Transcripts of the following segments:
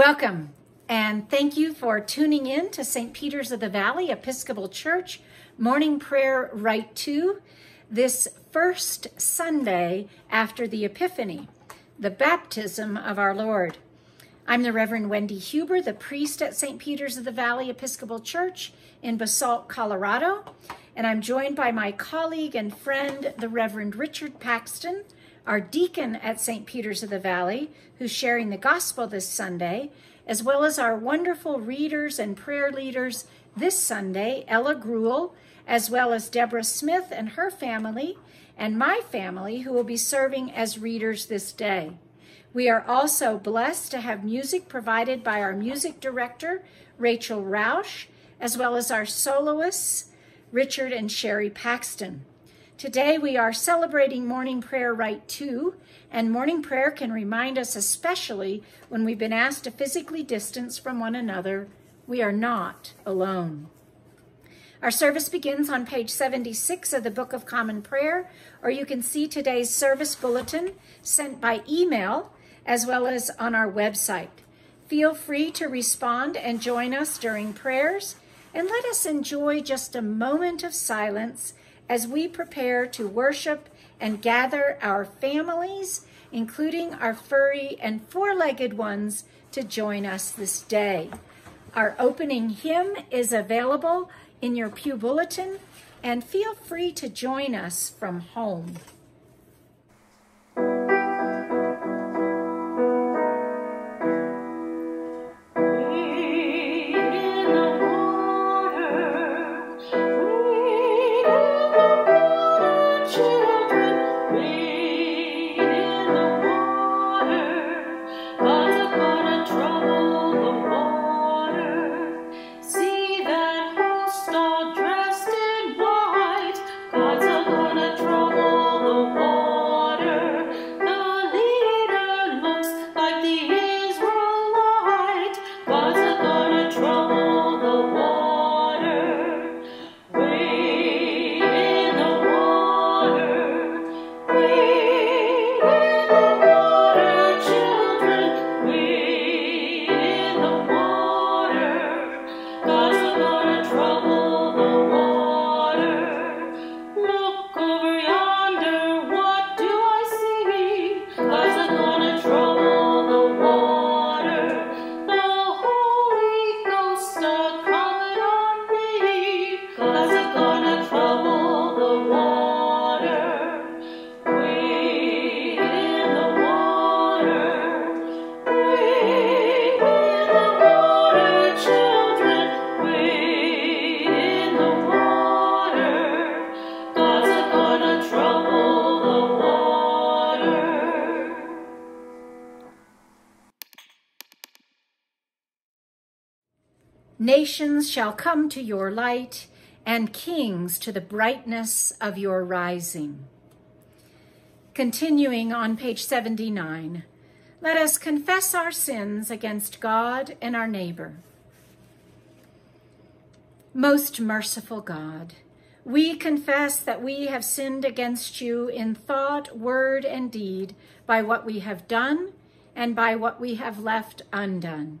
Welcome, and thank you for tuning in to St. Peter's of the Valley Episcopal Church Morning Prayer Rite 2 this first Sunday after the Epiphany, the baptism of our Lord. I'm the Reverend Wendy Huber, the priest at St. Peter's of the Valley Episcopal Church in Basalt, Colorado, and I'm joined by my colleague and friend, the Reverend Richard Paxton, our deacon at St. Peter's of the Valley, who's sharing the gospel this Sunday, as well as our wonderful readers and prayer leaders this Sunday, Ella Gruel, as well as Deborah Smith and her family, and my family, who will be serving as readers this day. We are also blessed to have music provided by our music director, Rachel Rausch, as well as our soloists, Richard and Cheri Paxton. Today we are celebrating morning prayer rite two, and morning prayer can remind us, especially when we've been asked to physically distance from one another, we are not alone. Our service begins on page 76 of the Book of Common Prayer, or you can see today's service bulletin sent by email as well as on our website. Feel free to respond and join us during prayers, and let us enjoy just a moment of silence as we prepare to worship and gather our families, including our furry and four-legged ones, to join us this day. Our opening hymn is available in your Pew Bulletin, and feel free to join us from home. Shall come to your light, and kings to the brightness of your rising. Continuing on page 79, let us confess our sins against God and our neighbor. Most merciful God, we confess that we have sinned against you in thought, word, and deed by what we have done and by what we have left undone.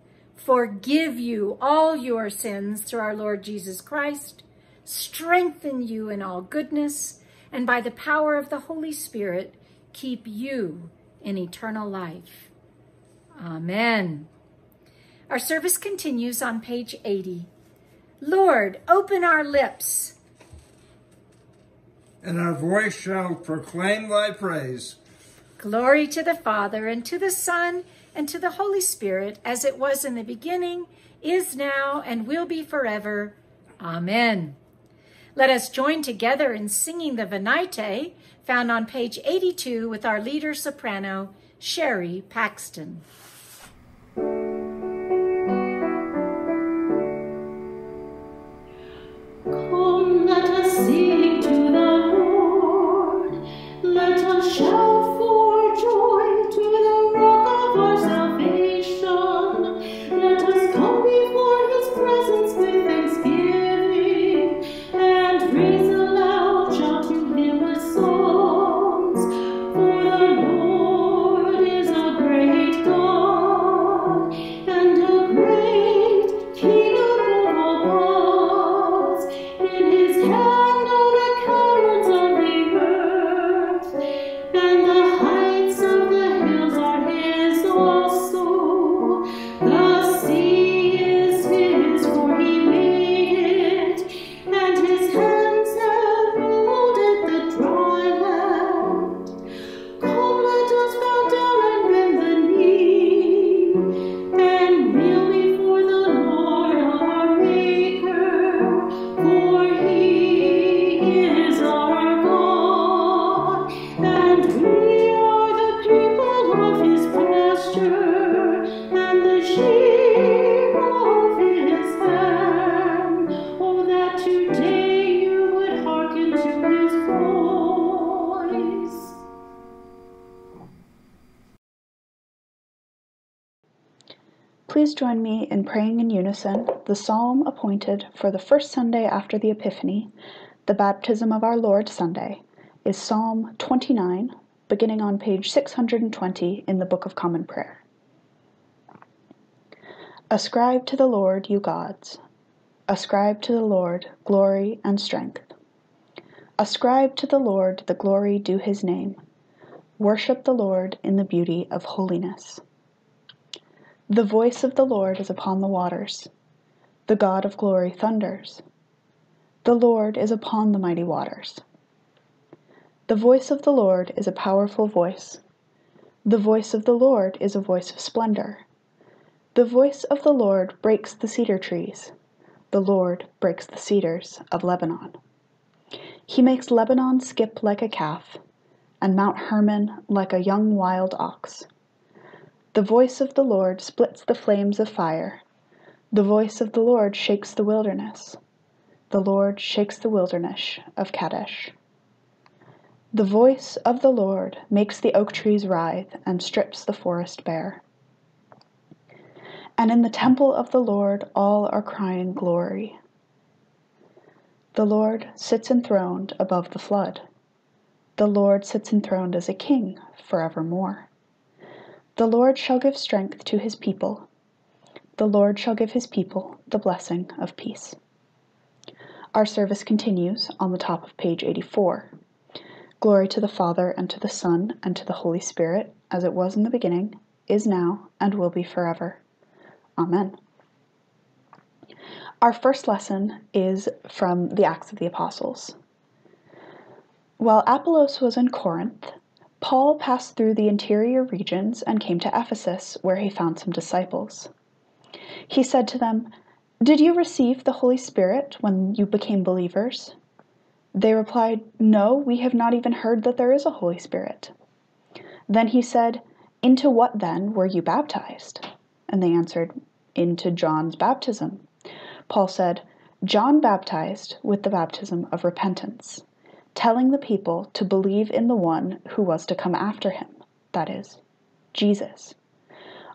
forgive you all your sins through our Lord Jesus Christ, strengthen you in all goodness, and by the power of the Holy Spirit, keep you in eternal life. Amen. Our service continues on page 80. Lord, open our lips. And our voice shall proclaim thy praise. Glory to the Father, and to the Son, and to the Holy Spirit, as it was in the beginning, is now, and will be forever. Amen. Let us join together in singing the Venite, found on page 82 with our leader soprano, Cheri Paxton. Please join me in praying in unison the psalm appointed for the first Sunday after the Epiphany, the baptism of our Lord Sunday, is Psalm 29, beginning on page 620 in the Book of Common Prayer. Ascribe to the Lord, you gods. Ascribe to the Lord glory and strength. Ascribe to the Lord the glory due his name. Worship the Lord in the beauty of holiness. The voice of the Lord is upon the waters. The God of glory thunders. The Lord is upon the mighty waters. The voice of the Lord is a powerful voice. The voice of the Lord is a voice of splendor. The voice of the Lord breaks the cedar trees. The Lord breaks the cedars of Lebanon. He makes Lebanon skip like a calf, and Mount Hermon like a young wild ox. The voice of the Lord splits the flames of fire. The voice of the Lord shakes the wilderness. The Lord shakes the wilderness of Kadesh. The voice of the Lord makes the oak trees writhe and strips the forest bare. And in the temple of the Lord all are crying glory. The Lord sits enthroned above the flood. The Lord sits enthroned as a king forevermore. The Lord shall give strength to his people. The Lord shall give his people the blessing of peace. Our service continues on the top of page 84. Glory to the Father, and to the Son, and to the Holy Spirit, as it was in the beginning, is now, and will be forever. Amen. Our first lesson is from the Acts of the Apostles. While Apollos was in Corinth, Paul passed through the interior regions and came to Ephesus, where he found some disciples. He said to them, Did you receive the Holy Spirit when you became believers? They replied, No, we have not even heard that there is a Holy Spirit. Then he said, Into what then were you baptized? And they answered, Into John's baptism. Paul said, John baptized with the baptism of repentance telling the people to believe in the one who was to come after him, that is, Jesus.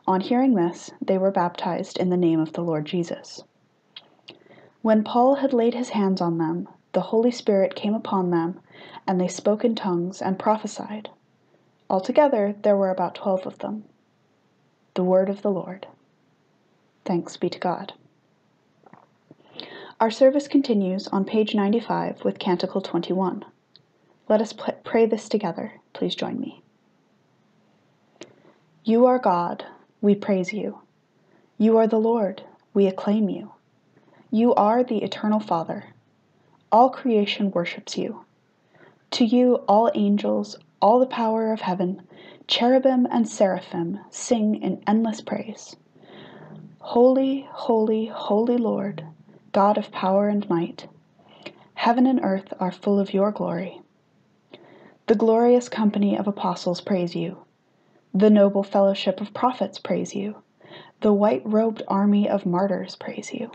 On hearing this, they were baptized in the name of the Lord Jesus. When Paul had laid his hands on them, the Holy Spirit came upon them, and they spoke in tongues and prophesied. Altogether, there were about twelve of them. The word of the Lord. Thanks be to God. Our service continues on page 95 with Canticle 21. Let us pray this together. Please join me. You are God, we praise you. You are the Lord, we acclaim you. You are the eternal Father. All creation worships you. To you, all angels, all the power of heaven, cherubim and seraphim sing in endless praise. Holy, holy, holy Lord God of power and might. Heaven and earth are full of your glory. The glorious company of apostles praise you. The noble fellowship of prophets praise you. The white robed army of martyrs praise you.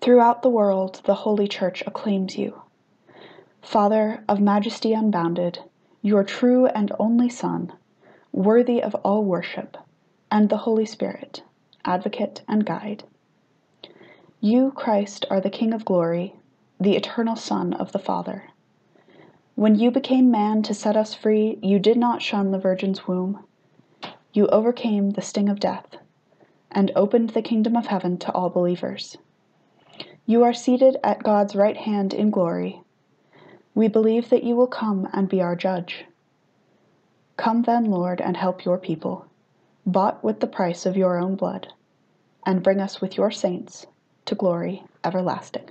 Throughout the world, the Holy Church acclaims you. Father of majesty unbounded, your true and only Son, worthy of all worship, and the Holy Spirit, advocate and guide. You, Christ, are the King of glory, the eternal Son of the Father. When you became man to set us free, you did not shun the Virgin's womb. You overcame the sting of death and opened the kingdom of heaven to all believers. You are seated at God's right hand in glory. We believe that you will come and be our judge. Come then, Lord, and help your people, bought with the price of your own blood, and bring us with your saints to glory everlasting.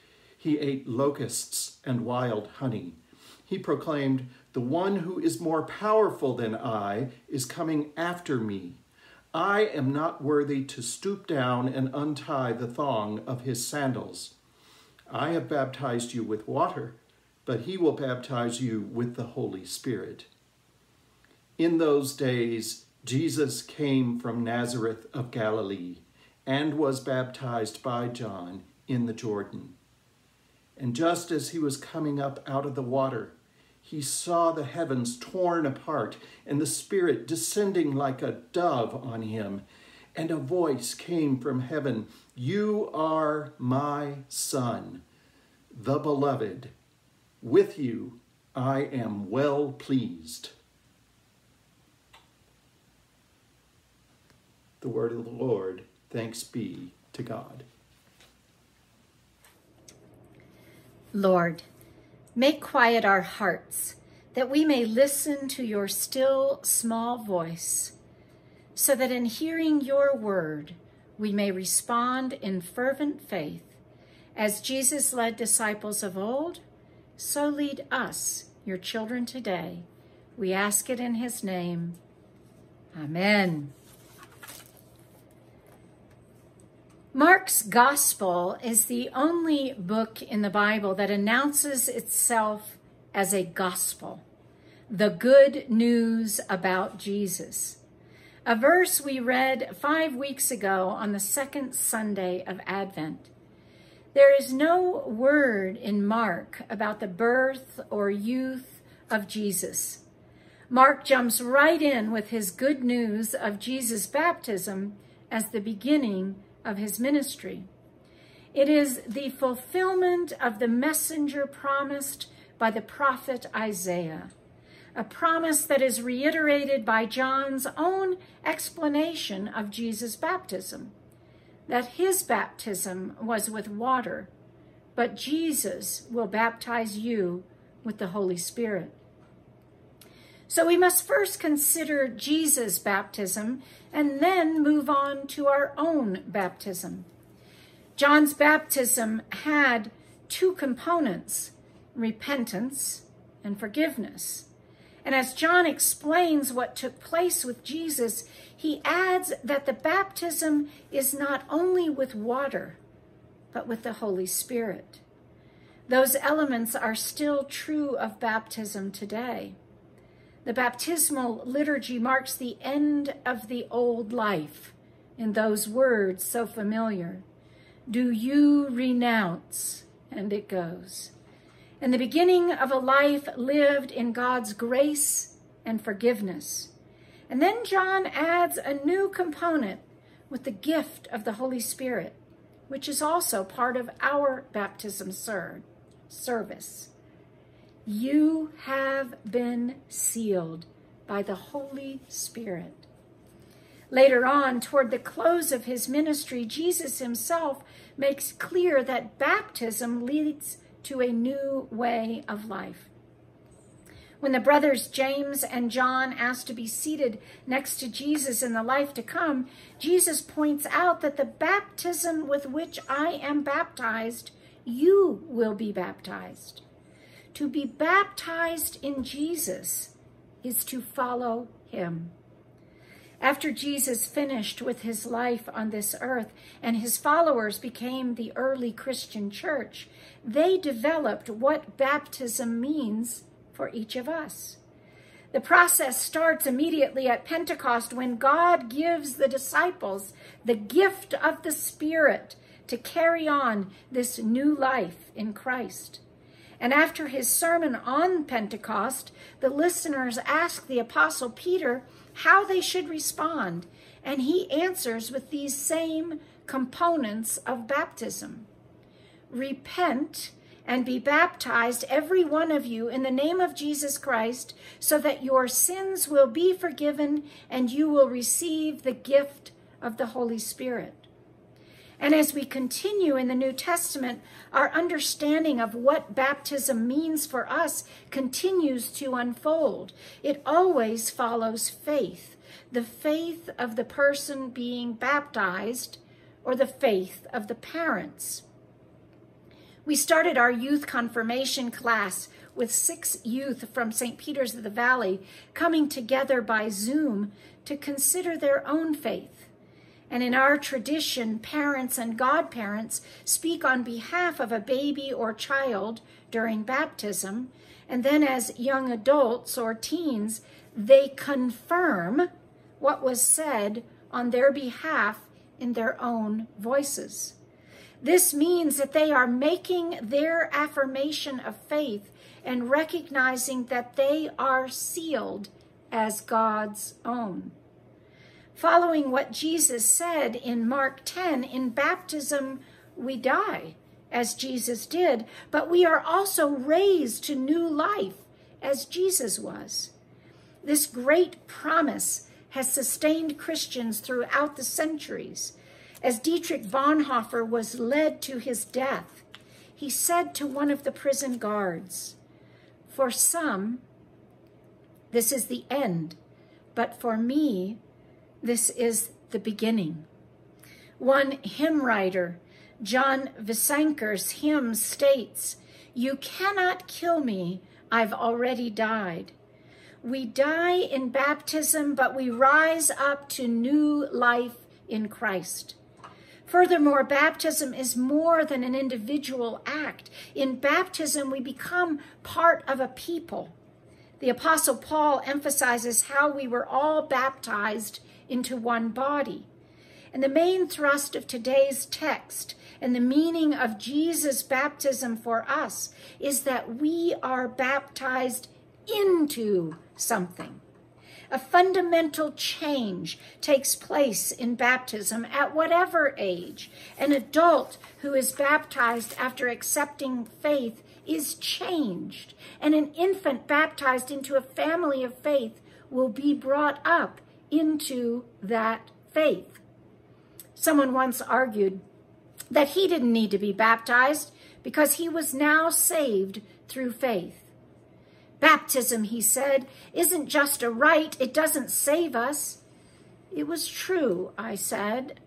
He ate locusts and wild honey. He proclaimed, The one who is more powerful than I is coming after me. I am not worthy to stoop down and untie the thong of his sandals. I have baptized you with water, but he will baptize you with the Holy Spirit. In those days, Jesus came from Nazareth of Galilee and was baptized by John in the Jordan. And just as he was coming up out of the water, he saw the heavens torn apart and the Spirit descending like a dove on him. And a voice came from heaven You are my Son, the Beloved. With you I am well pleased. The word of the Lord. Thanks be to God. Lord, make quiet our hearts that we may listen to your still small voice, so that in hearing your word we may respond in fervent faith. As Jesus led disciples of old, so lead us, your children today. We ask it in his name. Amen. Mark's Gospel is the only book in the Bible that announces itself as a gospel, the good news about Jesus. A verse we read five weeks ago on the second Sunday of Advent. There is no word in Mark about the birth or youth of Jesus. Mark jumps right in with his good news of Jesus' baptism as the beginning of his ministry. It is the fulfillment of the messenger promised by the prophet Isaiah, a promise that is reiterated by John's own explanation of Jesus' baptism, that his baptism was with water, but Jesus will baptize you with the Holy Spirit. So we must first consider Jesus' baptism and then move on to our own baptism. John's baptism had two components repentance and forgiveness. And as John explains what took place with Jesus, he adds that the baptism is not only with water, but with the Holy Spirit. Those elements are still true of baptism today. The baptismal liturgy marks the end of the old life in those words so familiar. Do you renounce? And it goes. And the beginning of a life lived in God's grace and forgiveness. And then John adds a new component with the gift of the Holy Spirit, which is also part of our baptism service. You have been sealed by the Holy Spirit. Later on, toward the close of his ministry, Jesus himself makes clear that baptism leads to a new way of life. When the brothers James and John asked to be seated next to Jesus in the life to come, Jesus points out that the baptism with which I am baptized, you will be baptized. To be baptized in Jesus is to follow him. After Jesus finished with his life on this earth and his followers became the early Christian church, they developed what baptism means for each of us. The process starts immediately at Pentecost when God gives the disciples the gift of the Spirit to carry on this new life in Christ. And after his sermon on Pentecost, the listeners ask the Apostle Peter how they should respond, and he answers with these same components of baptism. repent and be baptized, every one of you, in the name of Jesus Christ, so that your sins will be forgiven and you will receive the gift of the Holy Spirit. And as we continue in the New Testament, our understanding of what baptism means for us continues to unfold. It always follows faith the faith of the person being baptized or the faith of the parents. We started our youth confirmation class with six youth from St. Peter's of the Valley coming together by Zoom to consider their own faith. And in our tradition, parents and godparents speak on behalf of a baby or child during baptism, and then as young adults or teens, they confirm what was said on their behalf in their own voices. This means that they are making their affirmation of faith and recognizing that they are sealed as God's own. Following what Jesus said in Mark 10, in baptism we die, as Jesus did, but we are also raised to new life, as Jesus was. This great promise has sustained Christians throughout the centuries. As Dietrich Bonhoeffer was led to his death, he said to one of the prison guards, For some, this is the end, but for me, this is the beginning. One hymn writer, John Ylvisaker's hymn states, You cannot kill me, I've already died. We die in baptism, but we rise up to new life in Christ. Furthermore, baptism is more than an individual act. In baptism, we become part of a people. The Apostle Paul emphasizes how we were all baptized into one body. And the main thrust of today's text and the meaning of Jesus' baptism for us is that we are baptized into something. A fundamental change takes place in baptism at whatever age. An adult who is baptized after accepting faith is changed, and an infant baptized into a family of faith will be brought up into that faith. Someone once argued that he didn't need to be baptized because he was now saved through faith. Baptism, he said, isn't just a rite, it doesn't save us. It was true, I said.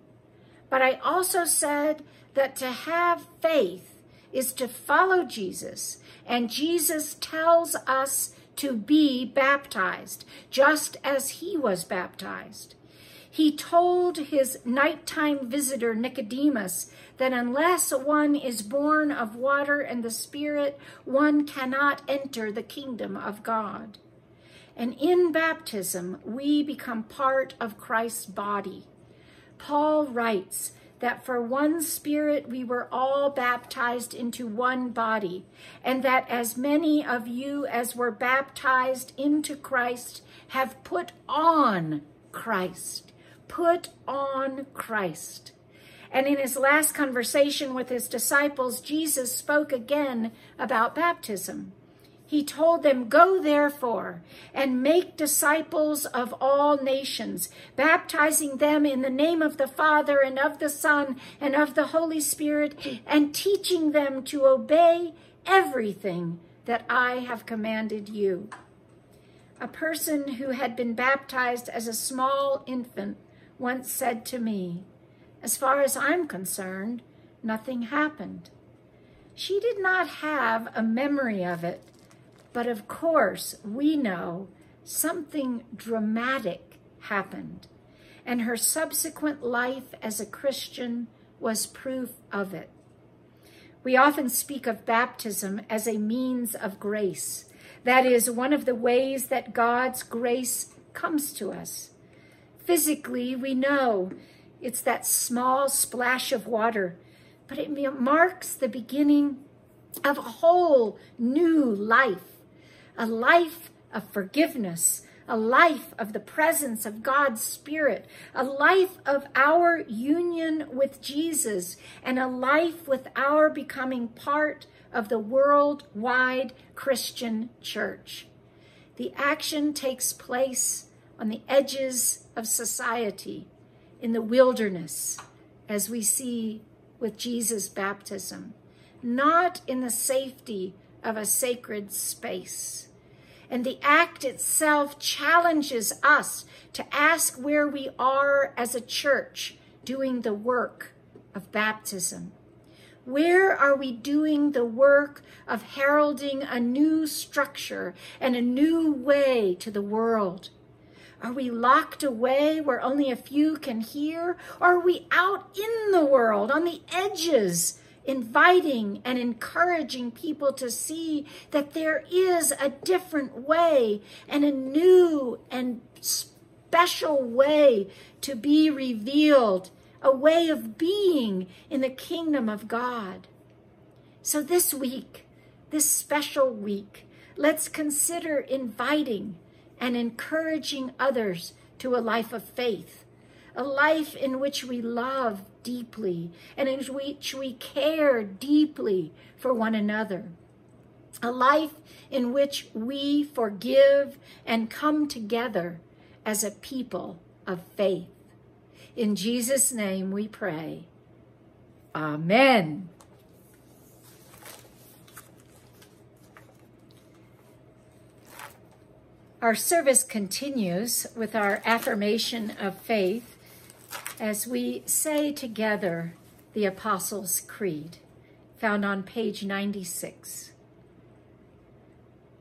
But I also said that to have faith is to follow Jesus, and Jesus tells us to be baptized, just as he was baptized. He told his nighttime visitor Nicodemus that unless one is born of water and the Spirit, one cannot enter the kingdom of God. And in baptism, we become part of Christ's body. Paul writes that for one Spirit we were all baptized into one body, and that as many of you as were baptized into Christ have put on Christ. Put on Christ. And in his last conversation with his disciples, Jesus spoke again about baptism. He told them, Go therefore and make disciples of all nations, baptizing them in the name of the Father and of the Son and of the Holy Spirit, and teaching them to obey everything that I have commanded you. A person who had been baptized as a small infant once said to me, as far as I'm concerned, nothing happened. She did not have a memory of it, but of course we know something dramatic happened, and her subsequent life as a Christian was proof of it. We often speak of baptism as a means of grace. That is one of the ways that God's grace comes to us. Physically, we know it's that small splash of water, but it marks the beginning of a whole new life, a life of forgiveness, a life of the presence of God's Spirit, a life of our union with Jesus, and a life with our becoming part of the worldwide Christian church. The action takes place on the edges of society, in the wilderness, as we see with Jesus' baptism, not in the safety of a sacred space. And the act itself challenges us to ask where we are as a church doing the work of baptism. Where are we doing the work of heralding a new structure and a new way to the world? Are we locked away where only a few can hear? Or are we out in the world, on the edges, inviting and encouraging people to see that there is a different way and a new and special way to be revealed, a way of being in the kingdom of God. So this week, this special week, let's consider inviting and encouraging others to a life of faith, a life in which we love deeply and in which we care deeply for one another. A life in which we forgive and come together as a people of faith. In Jesus' name we pray. Amen. Our service continues with our affirmation of faith as we say together the Apostles' Creed, found on page 96.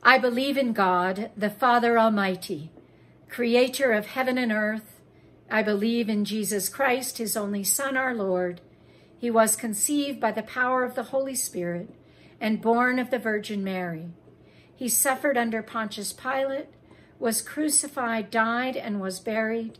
I believe in God, the Father Almighty, creator of heaven and earth. I believe in Jesus Christ, his only Son, our Lord. He was conceived by the power of the Holy Spirit and born of the Virgin Mary. He suffered under Pontius Pilate, was crucified, died, and was buried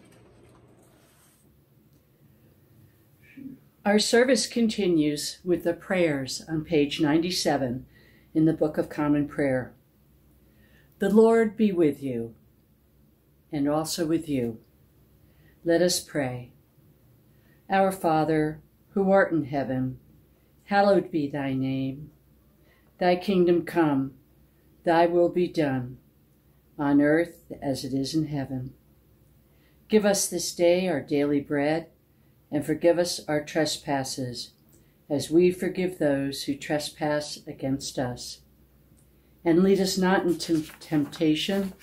Our service continues with the prayers on page 97 in the Book of Common Prayer. The Lord be with you, and also with you. Let us pray. Our Father, who art in heaven, hallowed be thy name. Thy kingdom come, thy will be done, on earth as it is in heaven. Give us this day our daily bread and forgive us our trespasses, as we forgive those who trespass against us. And lead us not into temptation,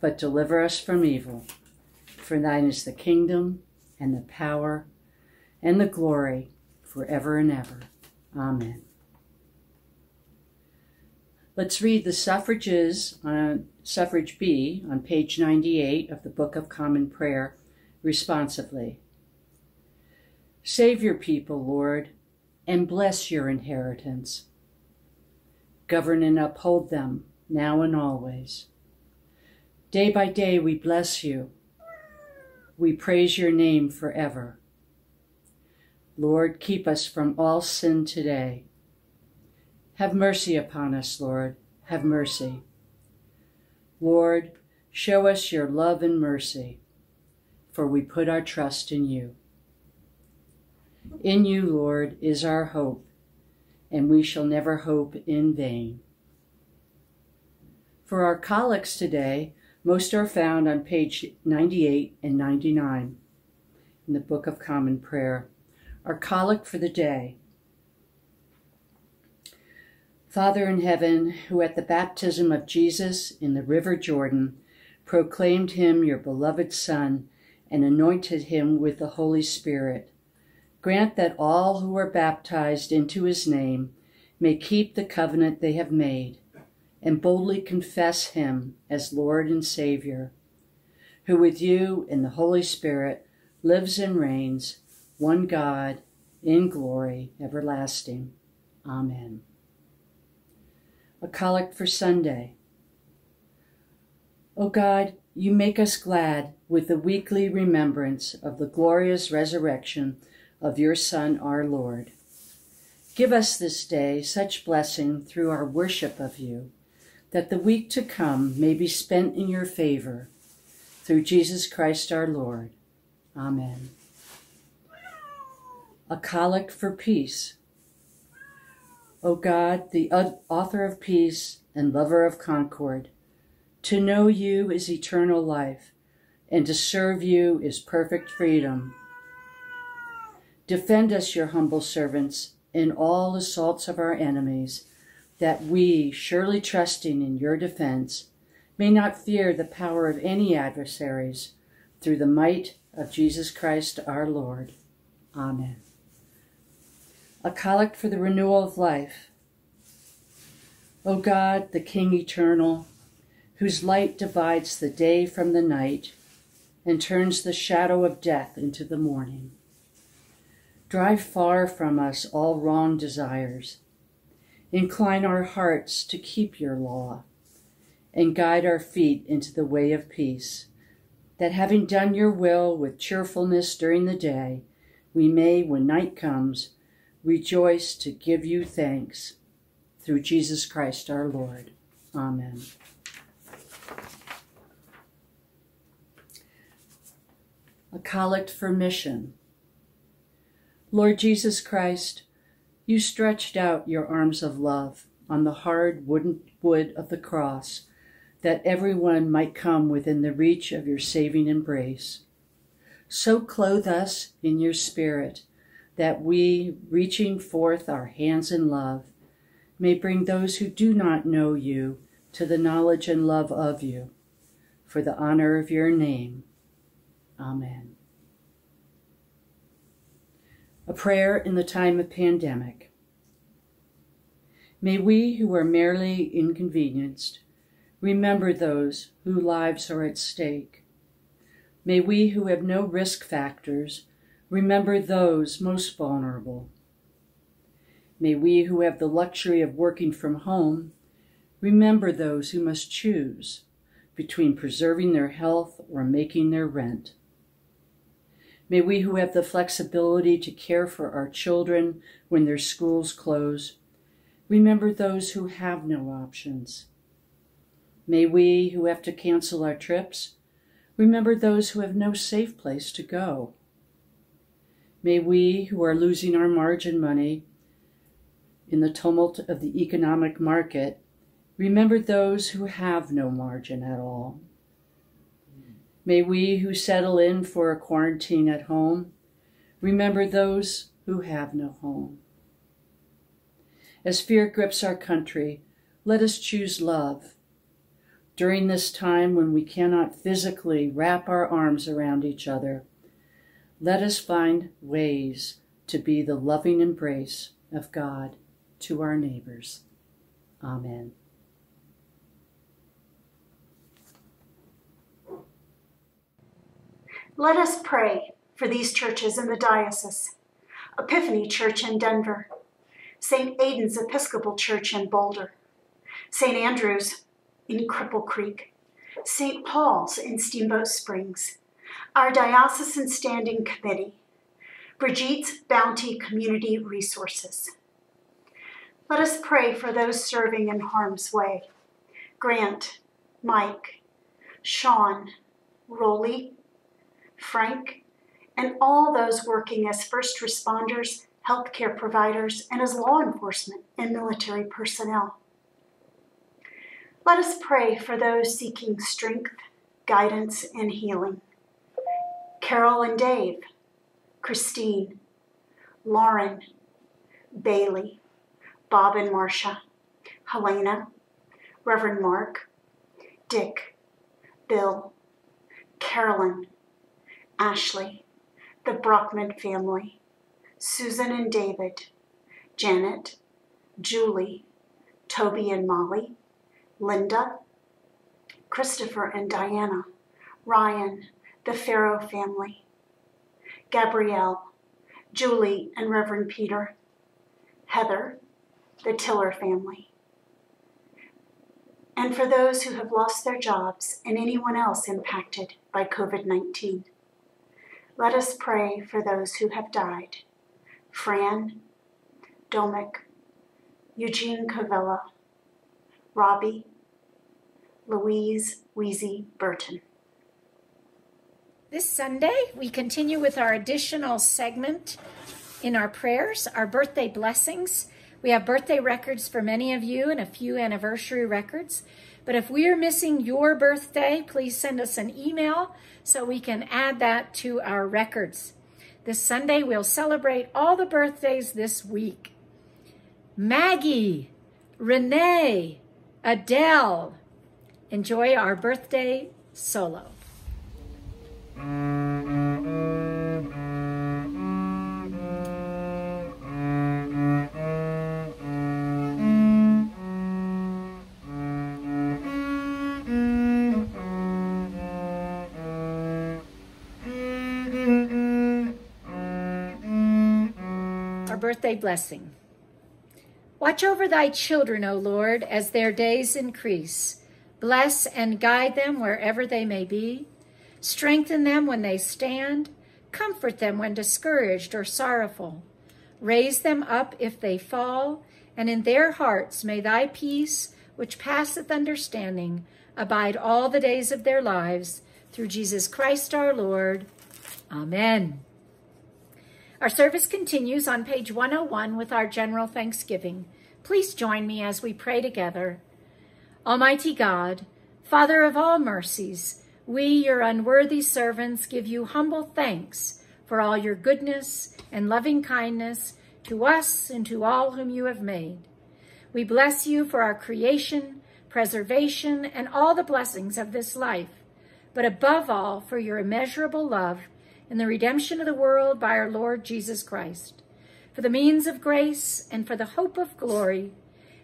but deliver us from evil. For thine is the kingdom, and the power, and the glory, forever and ever. Amen. Let's read the suffrages on suffrage B on page 98 of the Book of Common Prayer responsively. Save your people, Lord, and bless your inheritance. Govern and uphold them now and always. Day by day we bless you. We praise your name forever. Lord, keep us from all sin today. Have mercy upon us, Lord. Have mercy. Lord, show us your love and mercy, for we put our trust in you. In you, Lord, is our hope, and we shall never hope in vain. For our collects today, most are found on page 98 and 99 in the Book of Common Prayer. Our collect for the day. Father in heaven, who at the baptism of Jesus in the river Jordan proclaimed him your beloved Son and anointed him with the Holy Spirit, Grant that all who are baptized into his name may keep the covenant they have made and boldly confess him as Lord and Savior. who with you in the Holy Spirit lives and reigns, one God, in glory everlasting. Amen. A collect for Sunday. O God, you make us glad with the weekly remembrance of the glorious resurrection of your Son, our Lord. Give us this day such blessing through our worship of you, that the week to come may be spent in your favor. Through Jesus Christ our Lord. Amen. A collect for peace. O God, the author of peace and lover of concord, to know you is eternal life, and to serve you is perfect freedom. Defend us, your humble servants, in all assaults of our enemies, that we, surely trusting in your defense, may not fear the power of any adversaries, through the might of Jesus Christ our Lord. Amen a collect for the renewal of life. O God, the King eternal, whose light divides the day from the night and turns the shadow of death into the morning, drive far from us all wrong desires. Incline our hearts to keep your law and guide our feet into the way of peace, that having done your will with cheerfulness during the day, we may, when night comes, rejoice to give you thanks through Jesus Christ our Lord. Amen. A collect for mission. Lord Jesus Christ, you stretched out your arms of love on the hard wooden wood of the cross that everyone might come within the reach of your saving embrace. So clothe us in your spirit that we, reaching forth our hands in love, may bring those who do not know you to the knowledge and love of you, for the honor of your name. Amen. A prayer in the time of pandemic. May we who are merely inconvenienced remember those whose lives are at stake. May we who have no risk factors Remember those most vulnerable. May we who have the luxury of working from home remember those who must choose between preserving their health or making their rent. May we who have the flexibility to care for our children when their schools close remember those who have no options. May we who have to cancel our trips remember those who have no safe place to go. May we, who are losing our margin money in the tumult of the economic market, remember those who have no margin at all. May we, who settle in for a quarantine at home, remember those who have no home. As fear grips our country, let us choose love. During this time when we cannot physically wrap our arms around each other, let us find ways to be the loving embrace of God to our neighbors. Amen. Let us pray for these churches in the diocese Epiphany Church in Denver, St. Aidan's Episcopal Church in Boulder, St. Andrew's in Cripple Creek, St. Paul's in Steamboat Springs, our Diocesan Standing Committee, Brigitte's Bounty Community Resources. Let us pray for those serving in harm's way Grant, Mike, Sean, Rolly, Frank, and all those working as first responders, healthcare providers, and as law enforcement and military personnel. Let us pray for those seeking strength, guidance, and healing. Carol and Dave, Christine, Lauren, Bailey, Bob and Marcia, Helena, Reverend Mark, Dick, Bill, Carolyn, Ashley, the Brockman family, Susan and David, Janet, Julie, Toby and Molly, Linda, Christopher and Diana, Ryan, the Farrow family, Gabrielle, Julie and Reverend Peter, Heather, the Tiller family, and for those who have lost their jobs and anyone else impacted by COVID 19. Let us pray for those who have died Fran, Domick, Eugene Cavella, Robbie, Louise Wheezy Burton. This Sunday, we continue with our additional segment in our prayers, our birthday blessings. We have birthday records for many of you and a few anniversary records. But if we are missing your birthday, please send us an email so we can add that to our records. This Sunday, we'll celebrate all the birthdays this week. Maggie, Renee, Adele. Enjoy our birthday solo. Our birthday blessing. Watch over thy children, O Lord, as their days increase. Bless and guide them wherever they may be. Strengthen them when they stand. Comfort them when discouraged or sorrowful. Raise them up if they fall, and in their hearts may thy peace, which passeth understanding, abide all the days of their lives. Through Jesus Christ our Lord. Amen. Our service continues on page 101 with our general thanksgiving. Please join me as we pray together. Almighty God, Father of all mercies, we, your unworthy servants, give you humble thanks for all your goodness and loving kindness to us and to all whom you have made. We bless you for our creation, preservation, and all the blessings of this life, but above all for your immeasurable love in the redemption of the world by our Lord Jesus Christ, for the means of grace and for the hope of glory.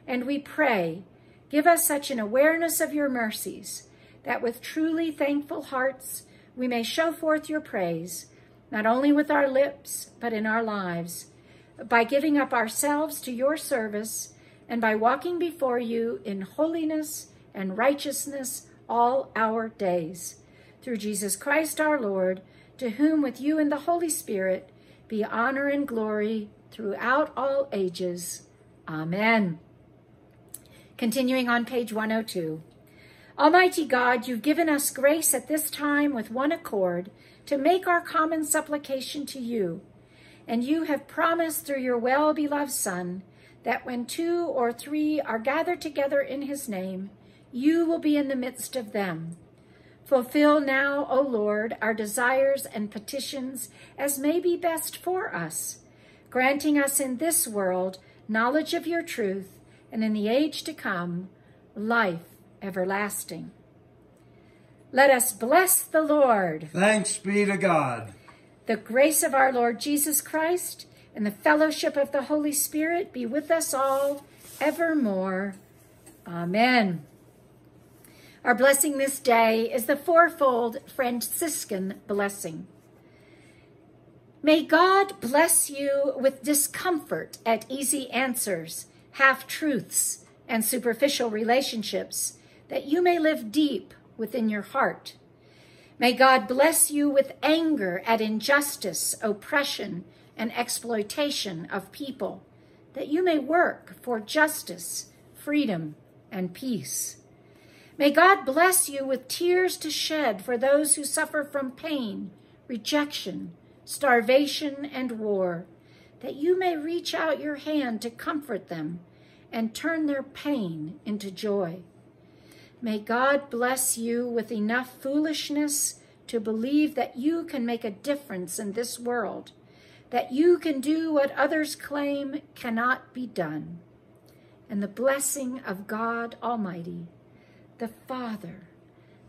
And we pray, give us such an awareness of your mercies that with truly thankful hearts we may show forth your praise, not only with our lips, but in our lives, by giving up ourselves to your service and by walking before you in holiness and righteousness all our days. Through Jesus Christ our Lord, to whom with you and the Holy Spirit be honor and glory throughout all ages. Amen. Continuing on page 102. Almighty God, you've given us grace at this time with one accord to make our common supplication to you. And you have promised through your well beloved Son that when two or three are gathered together in his name, you will be in the midst of them. Fulfill now, O Lord, our desires and petitions as may be best for us, granting us in this world knowledge of your truth, and in the age to come, life everlasting. Let us bless the Lord. Thanks be to God. The grace of our Lord Jesus Christ and the fellowship of the Holy Spirit be with us all evermore. Amen. Our blessing this day is the fourfold Franciscan blessing. May God bless you with discomfort at easy answers, half truths, and superficial relationships, that you may live deep within your heart. May God bless you with anger at injustice, oppression, and exploitation of people, that you may work for justice, freedom, and peace. May God bless you with tears to shed for those who suffer from pain, rejection, starvation, and war, that you may reach out your hand to comfort them and turn their pain into joy. May God bless you with enough foolishness to believe that you can make a difference in this world, that you can do what others claim cannot be done. And the blessing of God Almighty, the Father,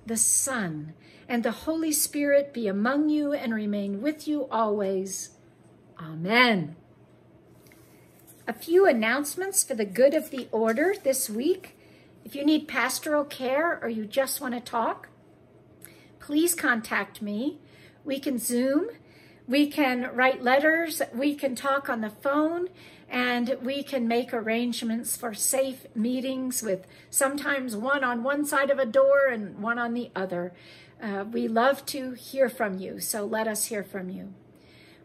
the Son, and the Holy Spirit be among you and remain with you always. Amen. A few announcements for the good of the order this week. If you need pastoral care or you just want to talk, please contact me. We can Zoom, we can write letters, we can talk on the phone, and we can make arrangements for safe meetings with sometimes one on one side of a door and one on the other. Uh, we love to hear from you, so let us hear from you.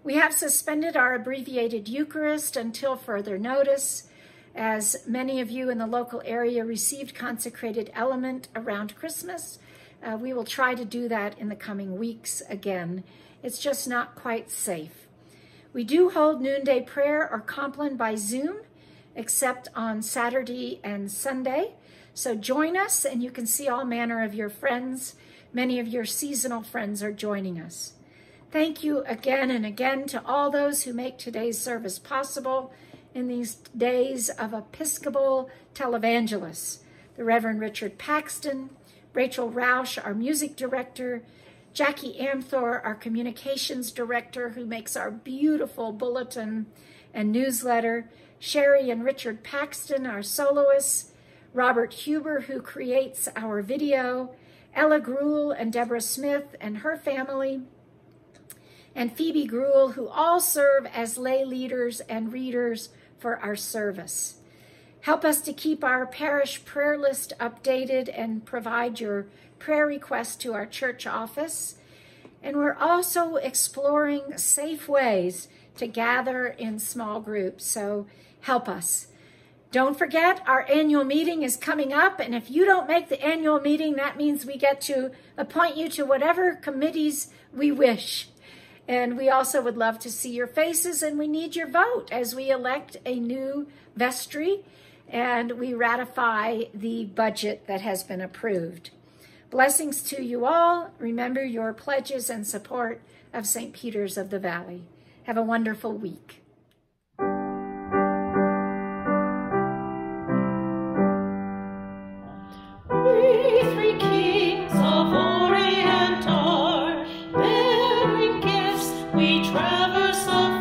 We have suspended our abbreviated Eucharist until further notice, as many of you in the local area received consecrated element around Christmas. Uh, we will try to do that in the coming weeks again. It's just not quite safe. We do hold noonday prayer or Compline by Zoom, except on Saturday and Sunday. So join us and you can see all manner of your friends. Many of your seasonal friends are joining us. Thank you again and again to all those who make today's service possible in these days of Episcopal televangelists. The Reverend Richard Paxton, Rachel Rausch, our music director, Jackie Amthor, our communications director, who makes our beautiful bulletin and newsletter, Cheri and Richard Paxton, our soloists, Robert Huber, who creates our video, Ella Gruel and Deborah Smith and her family, and Phoebe Gruel, who all serve as lay leaders and readers for our service. Help us to keep our parish prayer list updated and provide your prayer requests to our church office. And we're also exploring safe ways to gather in small groups. So help us. Don't forget, our annual meeting is coming up. And if you don't make the annual meeting, that means we get to appoint you to whatever committees we wish. And we also would love to see your faces and we need your vote as we elect a new vestry and we ratify the budget that has been approved. Blessings to you all. Remember your pledges and support of St. Peter's of the Valley. Have a wonderful week. leading still